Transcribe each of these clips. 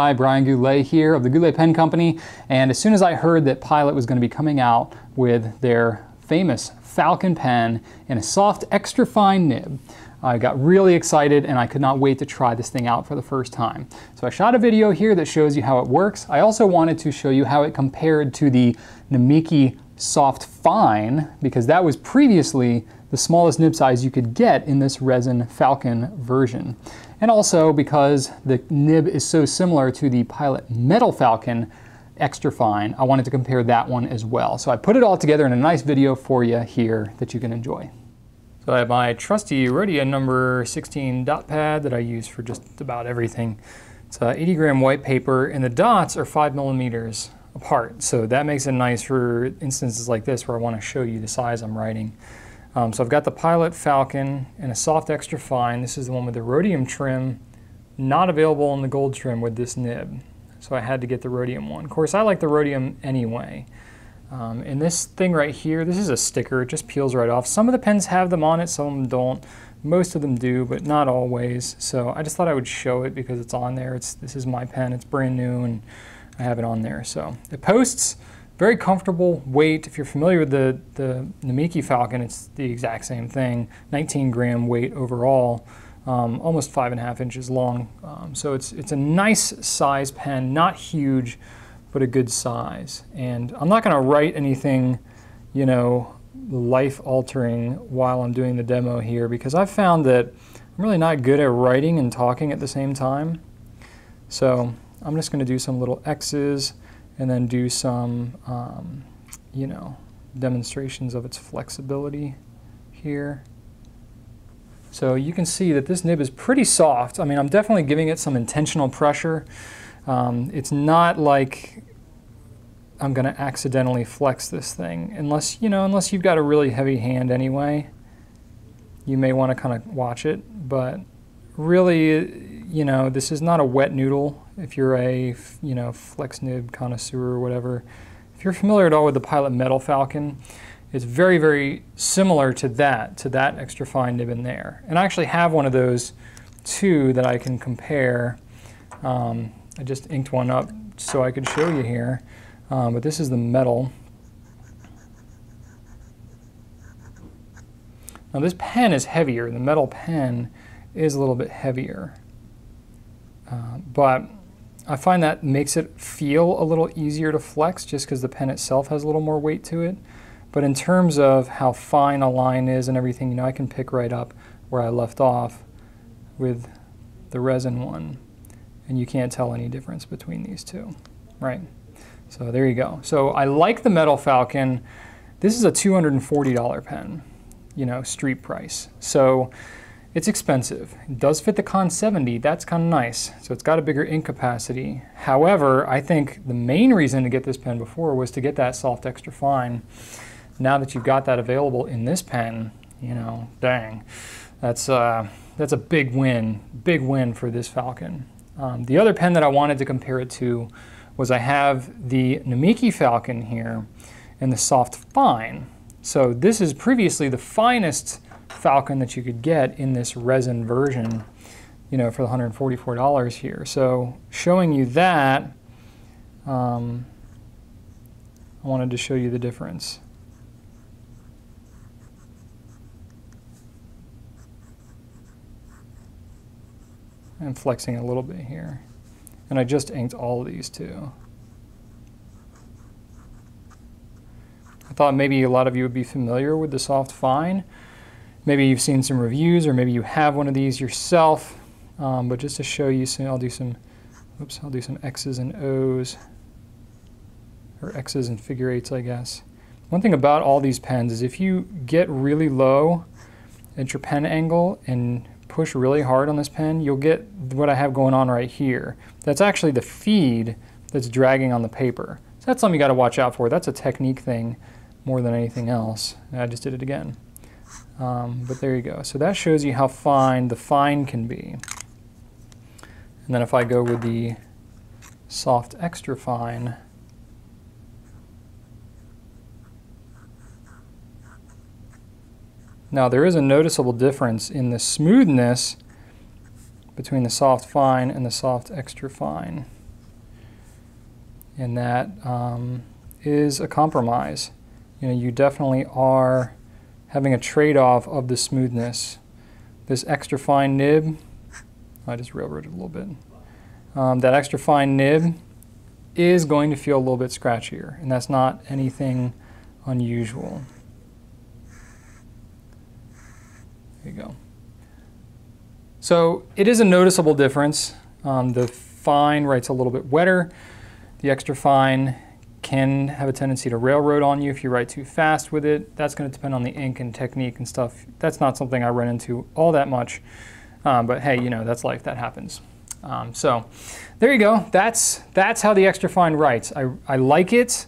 Hi, Brian Goulet here of the Goulet Pen Company. And as soon as I heard that Pilot was going to be coming out with their famous Falcon pen in a soft, extra fine nib, I got really excited and I could not wait to try this thing out for the first time. So I shot a video here that shows you how it works. I also wanted to show you how it compared to the Namiki Soft Fine because that was previously the smallest nib size you could get in this resin Falcon version. And also because the nib is so similar to the Pilot Metal Falcon extra fine, I wanted to compare that one as well. So I put it all together in a nice video for you here that you can enjoy. So I have my trusty Rhodia number 16 dot pad that I use for just about everything. It's uh, 80 gram white paper and the dots are five millimeters apart. So that makes it nice for instances like this where I want to show you the size I'm writing. Um, so I've got the Pilot Falcon in a soft extra fine. This is the one with the rhodium trim, not available in the gold trim with this nib. So I had to get the rhodium one. Of course, I like the rhodium anyway. Um, and this thing right here, this is a sticker, it just peels right off. Some of the pens have them on it, some of them don't. Most of them do, but not always. So I just thought I would show it because it's on there. It's This is my pen, it's brand new, and I have it on there. So it posts, very comfortable weight. If you're familiar with the, the Namiki Falcon, it's the exact same thing. 19 gram weight overall, um, almost five and a half inches long. Um, so it's, it's a nice size pen, not huge, but a good size. And I'm not going to write anything, you know, life altering while I'm doing the demo here because I've found that I'm really not good at writing and talking at the same time. So I'm just going to do some little X's and then do some, um, you know, demonstrations of its flexibility here. So you can see that this nib is pretty soft. I mean, I'm definitely giving it some intentional pressure. Um, it's not like I'm going to accidentally flex this thing, unless, you know, unless you've got a really heavy hand anyway. You may want to kind of watch it, but really, you know, this is not a wet noodle if you're a, you know, flex nib connoisseur or whatever. If you're familiar at all with the Pilot Metal Falcon, it's very, very similar to that, to that extra fine nib in there. And I actually have one of those too that I can compare. Um, I just inked one up so I could show you here. Um, but this is the metal. Now this pen is heavier. The metal pen is a little bit heavier. Uh, but I find that makes it feel a little easier to flex just because the pen itself has a little more weight to it. But in terms of how fine a line is and everything, you know, I can pick right up where I left off with the resin one. And you can't tell any difference between these two, right? So there you go. So I like the Metal Falcon. This is a $240 pen, you know, street price. So it's expensive. It does fit the Con 70. That's kind of nice. So it's got a bigger ink capacity. However, I think the main reason to get this pen before was to get that soft extra fine. Now that you've got that available in this pen, you know, dang, that's uh, that's a big win. Big win for this Falcon. Um, the other pen that I wanted to compare it to was I have the Namiki Falcon here and the soft fine. So this is previously the finest Falcon that you could get in this resin version, you know, for the $144 here. So showing you that, um, I wanted to show you the difference. I'm flexing a little bit here. And I just inked all of these too. I thought maybe a lot of you would be familiar with the soft fine. Maybe you've seen some reviews or maybe you have one of these yourself. Um, but just to show you, so I'll do some, oops, I'll do some X's and O's, or X's and figure eights, I guess. One thing about all these pens is if you get really low at your pen angle and push really hard on this pen, you'll get what I have going on right here. That's actually the feed that's dragging on the paper. So that's something you got to watch out for. That's a technique thing more than anything else. I just did it again. Um, but there you go. So that shows you how fine the fine can be. And then if I go with the soft extra fine, now there is a noticeable difference in the smoothness between the soft fine and the soft extra fine. and that um, is a compromise. You know, you definitely are having a trade-off of the smoothness. This extra fine nib, I just railroaded a little bit. Um, that extra fine nib is going to feel a little bit scratchier, and that's not anything unusual. There you go. So it is a noticeable difference. Um, the fine writes a little bit wetter. The extra fine can have a tendency to railroad on you if you write too fast with it. That's going to depend on the ink and technique and stuff. That's not something I run into all that much. Um, but hey, you know, that's life. That happens. Um, so there you go. That's, that's how the extra fine writes. I, I like it.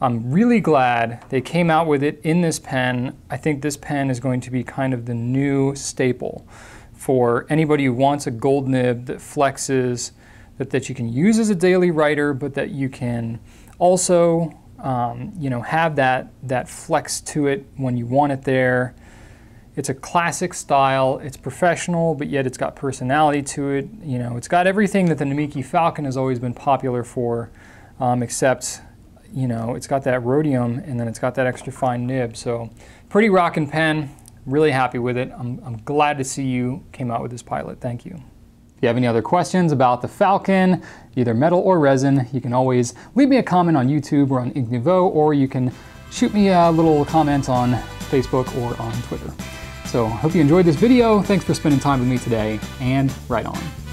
I'm really glad they came out with it in this pen. I think this pen is going to be kind of the new staple for anybody who wants a gold nib that flexes, that, that you can use as a daily writer, but that you can also um, you know, have that, that flex to it when you want it there. It's a classic style. It's professional, but yet it's got personality to it. You know, it's got everything that the Namiki Falcon has always been popular for, um, except, you know, it's got that rhodium and then it's got that extra fine nib. So pretty rockin' pen. Really happy with it. I'm, I'm glad to see you came out with this pilot. Thank you. If you have any other questions about the Falcon, either metal or resin, you can always leave me a comment on YouTube or on Ink Nouveau, or you can shoot me a little comment on Facebook or on Twitter. So I hope you enjoyed this video. Thanks for spending time with me today, and right on.